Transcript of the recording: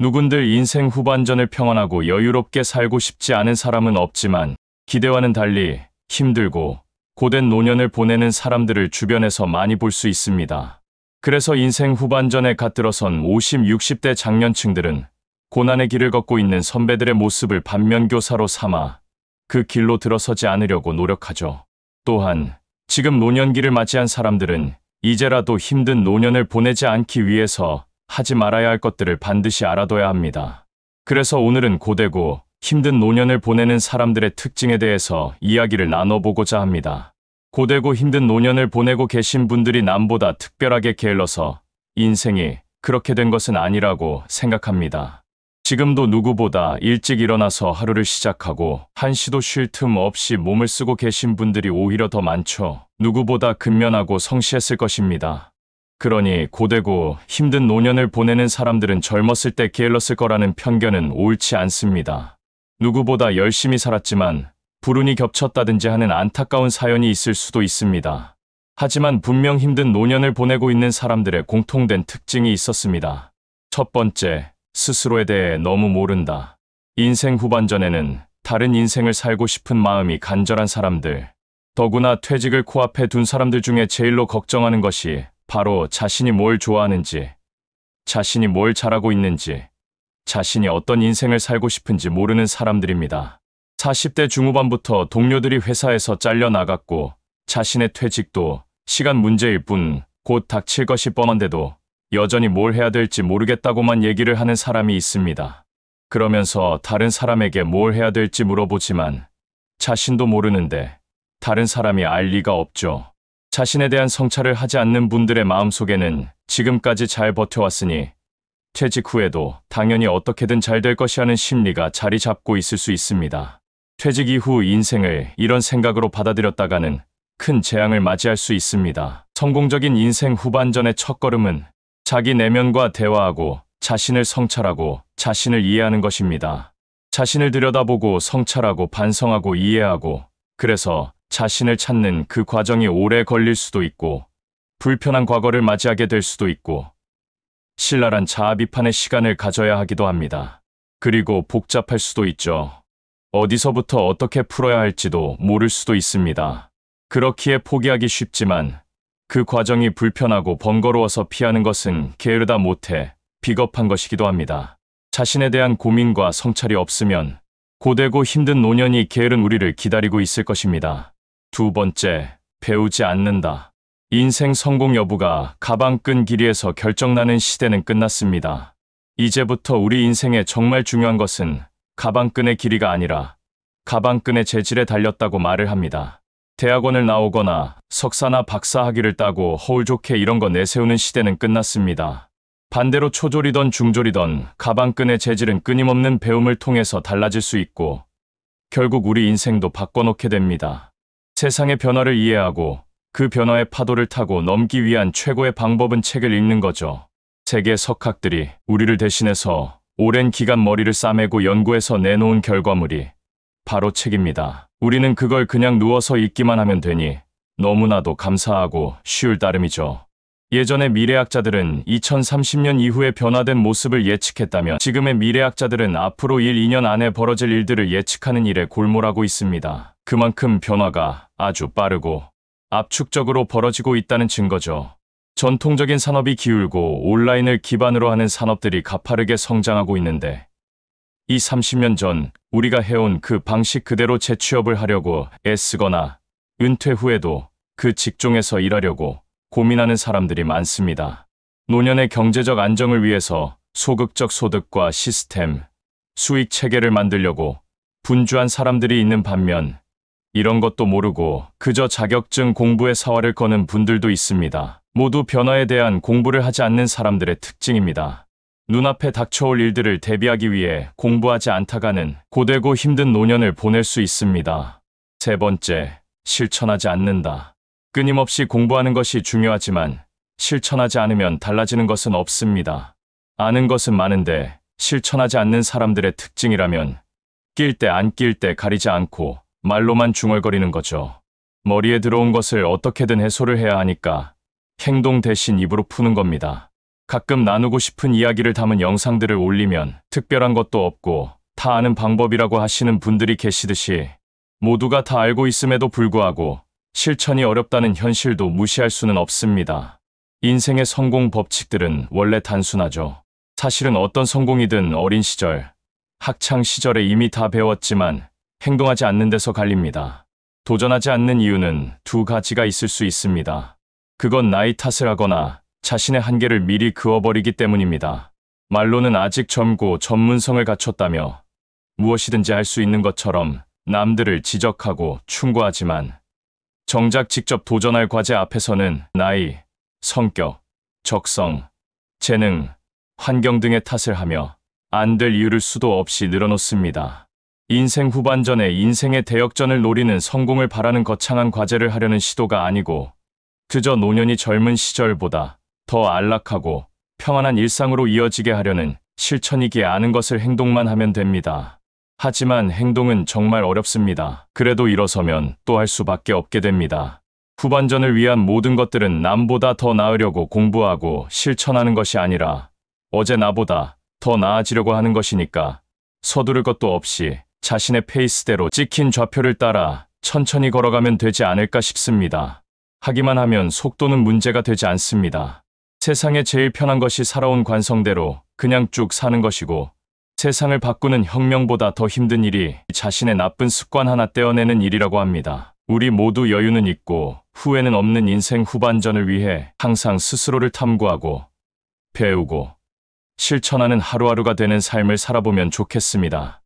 누군들 인생 후반전을 평안하고 여유롭게 살고 싶지 않은 사람은 없지만 기대와는 달리 힘들고 고된 노년을 보내는 사람들을 주변에서 많이 볼 수 있습니다. 그래서 인생 후반전에 갓들어선 50, 60대 장년층들은 고난의 길을 걷고 있는 선배들의 모습을 반면교사로 삼아 그 길로 들어서지 않으려고 노력하죠. 또한 지금 노년기를 맞이한 사람들은 이제라도 힘든 노년을 보내지 않기 위해서 하지 말아야 할 것들을 반드시 알아둬야 합니다. 그래서 오늘은 고되고 힘든 노년을 보내는 사람들의 특징에 대해서 이야기를 나눠보고자 합니다. 고되고 힘든 노년을 보내고 계신 분들이 남보다 특별하게 게을러서 인생이 그렇게 된 것은 아니라고 생각합니다. 지금도 누구보다 일찍 일어나서 하루를 시작하고 한시도 쉴 틈 없이 몸을 쓰고 계신 분들이 오히려 더 많죠. 누구보다 근면하고 성실했을 것입니다. 그러니 고되고 힘든 노년을 보내는 사람들은 젊었을 때 게을렀을 거라는 편견은 옳지 않습니다. 누구보다 열심히 살았지만 불운이 겹쳤다든지 하는 안타까운 사연이 있을 수도 있습니다. 하지만 분명 힘든 노년을 보내고 있는 사람들의 공통된 특징이 있었습니다. 첫 번째, 스스로에 대해 너무 모른다. 인생 후반전에는 다른 인생을 살고 싶은 마음이 간절한 사람들, 더구나 퇴직을 코앞에 둔 사람들 중에 제일로 걱정하는 것이 바로 자신이 뭘 좋아하는지, 자신이 뭘 잘하고 있는지, 자신이 어떤 인생을 살고 싶은지 모르는 사람들입니다. 40대 중후반부터 동료들이 회사에서 잘려 나갔고 자신의 퇴직도 시간 문제일 뿐 곧 닥칠 것이 뻔한데도 여전히 뭘 해야 될지 모르겠다고만 얘기를 하는 사람이 있습니다. 그러면서 다른 사람에게 뭘 해야 될지 물어보지만 자신도 모르는데 다른 사람이 알 리가 없죠. 자신에 대한 성찰을 하지 않는 분들의 마음속에는 지금까지 잘 버텨왔으니 퇴직 후에도 당연히 어떻게든 잘 될 것이라는 심리가 자리 잡고 있을 수 있습니다. 퇴직 이후 인생을 이런 생각으로 받아들였다가는 큰 재앙을 맞이할 수 있습니다. 성공적인 인생 후반전의 첫걸음은 자기 내면과 대화하고 자신을 성찰하고 자신을 이해하는 것입니다. 자신을 들여다보고 성찰하고 반성하고 이해하고 그래서 자신을 찾는 그 과정이 오래 걸릴 수도 있고 불편한 과거를 맞이하게 될 수도 있고 신랄한 자아 비판의 시간을 가져야 하기도 합니다. 그리고 복잡할 수도 있죠. 어디서부터 어떻게 풀어야 할지도 모를 수도 있습니다. 그렇기에 포기하기 쉽지만 그 과정이 불편하고 번거로워서 피하는 것은 게으르다 못해 비겁한 것이기도 합니다. 자신에 대한 고민과 성찰이 없으면 고되고 힘든 노년이 게으른 우리를 기다리고 있을 것입니다. 두 번째, 배우지 않는다. 인생 성공 여부가 가방끈 길이에서 결정나는 시대는 끝났습니다. 이제부터 우리 인생에 정말 중요한 것은 가방끈의 길이가 아니라 가방끈의 재질에 달렸다고 말을 합니다. 대학원을 나오거나 석사나 박사 학위를 따고 허울 좋게 이런 거 내세우는 시대는 끝났습니다. 반대로 초졸이던 중졸이던 가방끈의 재질은 끊임없는 배움을 통해서 달라질 수 있고 결국 우리 인생도 바꿔놓게 됩니다. 세상의 변화를 이해하고 그 변화의 파도를 타고 넘기 위한 최고의 방법은 책을 읽는 거죠. 세계 석학들이 우리를 대신해서 오랜 기간 머리를 싸매고 연구해서 내놓은 결과물이 바로 책입니다. 우리는 그걸 그냥 누워서 읽기만 하면 되니 너무나도 감사하고 쉬울 따름이죠. 예전의 미래학자들은 2030년 이후에 변화된 모습을 예측했다면 지금의 미래학자들은 앞으로 1, 2년 안에 벌어질 일들을 예측하는 일에 골몰하고 있습니다. 그만큼 변화가 아주 빠르고 압축적으로 벌어지고 있다는 증거죠. 전통적인 산업이 기울고 온라인을 기반으로 하는 산업들이 가파르게 성장하고 있는데 이 30년 전 우리가 해온 그 방식 그대로 재취업을 하려고 애쓰거나 은퇴 후에도 그 직종에서 일하려고 고민하는 사람들이 많습니다. 노년의 경제적 안정을 위해서 소극적 소득과 시스템, 수익 체계를 만들려고 분주한 사람들이 있는 반면 이런 것도 모르고 그저 자격증 공부에 사활을 거는 분들도 있습니다. 모두 변화에 대한 공부를 하지 않는 사람들의 특징입니다. 눈앞에 닥쳐올 일들을 대비하기 위해 공부하지 않다가는 고되고 힘든 노년을 보낼 수 있습니다. 세 번째, 실천하지 않는다. 끊임없이 공부하는 것이 중요하지만 실천하지 않으면 달라지는 것은 없습니다. 아는 것은 많은데 실천하지 않는 사람들의 특징이라면 낄 때 안 낄 때 가리지 않고 말로만 중얼거리는 거죠. 머리에 들어온 것을 어떻게든 해소를 해야 하니까 행동 대신 입으로 푸는 겁니다. 가끔 나누고 싶은 이야기를 담은 영상들을 올리면 특별한 것도 없고 다 아는 방법이라고 하시는 분들이 계시듯이 모두가 다 알고 있음에도 불구하고 실천이 어렵다는 현실도 무시할 수는 없습니다. 인생의 성공 법칙들은 원래 단순하죠. 사실은 어떤 성공이든 어린 시절, 학창 시절에 이미 다 배웠지만 행동하지 않는 데서 갈립니다. 도전하지 않는 이유는 두 가지가 있을 수 있습니다. 그건 나이 탓을 하거나 자신의 한계를 미리 그어버리기 때문입니다. 말로는 아직 젊고 전문성을 갖췄다며 무엇이든지 할 수 있는 것처럼 남들을 지적하고 충고하지만 정작 직접 도전할 과제 앞에서는 나이, 성격, 적성, 재능, 환경 등의 탓을 하며 안 될 이유를 수도 없이 늘어놓습니다. 인생 후반전에 인생의 대역전을 노리는 성공을 바라는 거창한 과제를 하려는 시도가 아니고 그저 노년이 젊은 시절보다 더 안락하고 평안한 일상으로 이어지게 하려는 실천이기에 아는 것을 행동만 하면 됩니다. 하지만 행동은 정말 어렵습니다. 그래도 일어서면 또 할 수밖에 없게 됩니다. 후반전을 위한 모든 것들은 남보다 더 나으려고 공부하고 실천하는 것이 아니라 어제 나보다 더 나아지려고 하는 것이니까 서두를 것도 없이 자신의 페이스대로 찍힌 좌표를 따라 천천히 걸어가면 되지 않을까 싶습니다. 하기만 하면 속도는 문제가 되지 않습니다. 세상에 제일 편한 것이 살아온 관성대로 그냥 쭉 사는 것이고 세상을 바꾸는 혁명보다 더 힘든 일이 자신의 나쁜 습관 하나 떼어내는 일이라고 합니다. 우리 모두 여유는 있고 후회는 없는 인생 후반전을 위해 항상 스스로를 탐구하고 배우고 실천하는 하루하루가 되는 삶을 살아보면 좋겠습니다.